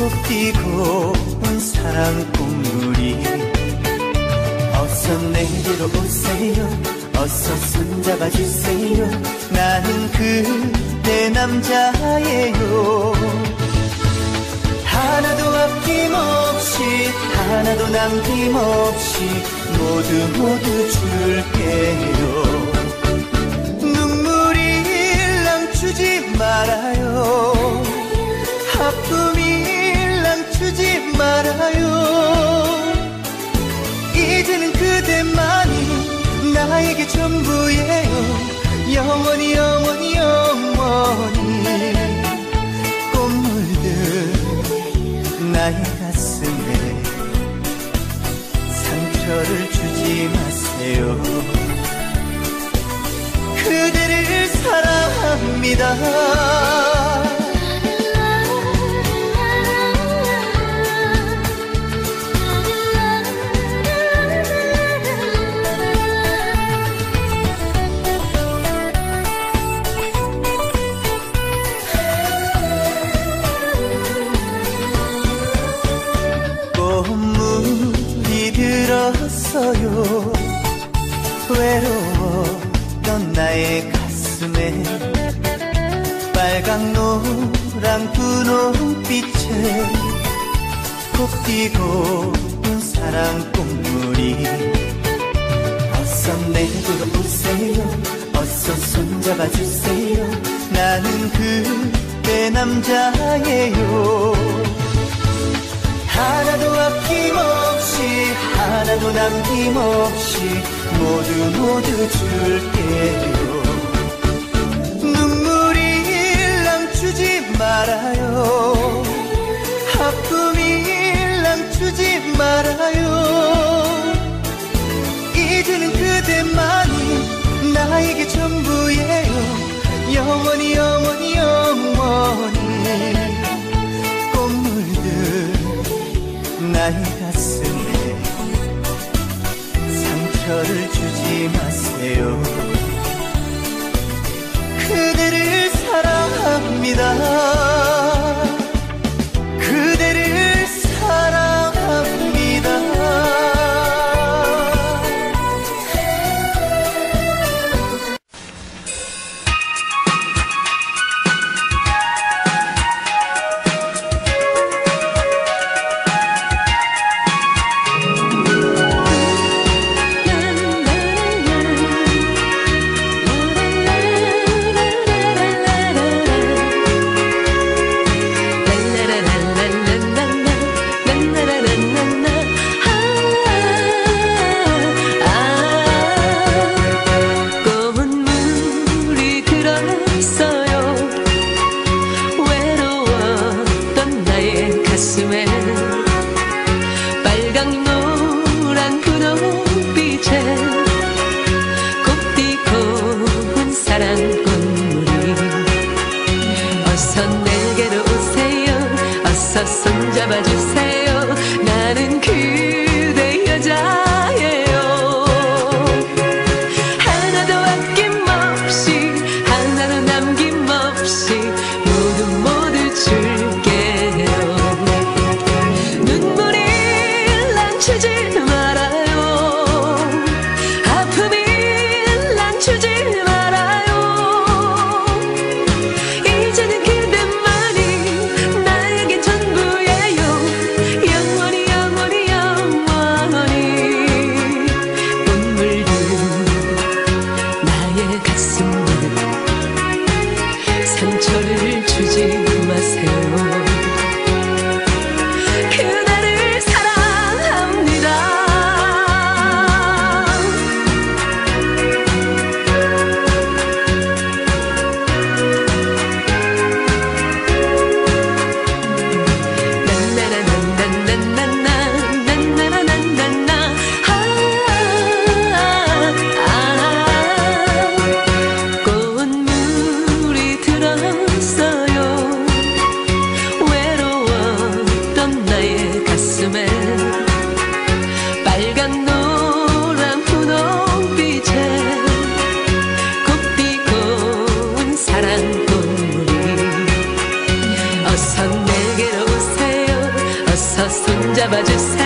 곧 피고 온 사랑 꽃물이 어서 내게로 오세요. 어서 손잡아 주세요. 나는 그대 남자예요. 하나도 아낌없이 하나도 남김없이 모두 모두 줄게요 나의 가슴에 상처를 주지 마세요. 그대를 사랑합니다 나의 가슴에 빨강 노랑 분홍빛에 꼭 피고 온 사랑 꽃물이 어서 내게로 오세요. 어서 손잡아 주세요. 나는 그대 남자예요. 하나도 아낌없이 하나도 남김없이 모두 모두 줄게요. 눈물이 주지 말아요. 아픔이 주지 말아요 你 가슴에 빨강 노란 분홍빛에 곱디고 운 사랑 꽃물이 어서 내게로 오세요. 어서 손잡아주세요. 나는 그대 여자예요. 하나도 아낌없이 하나도 남김없이 but just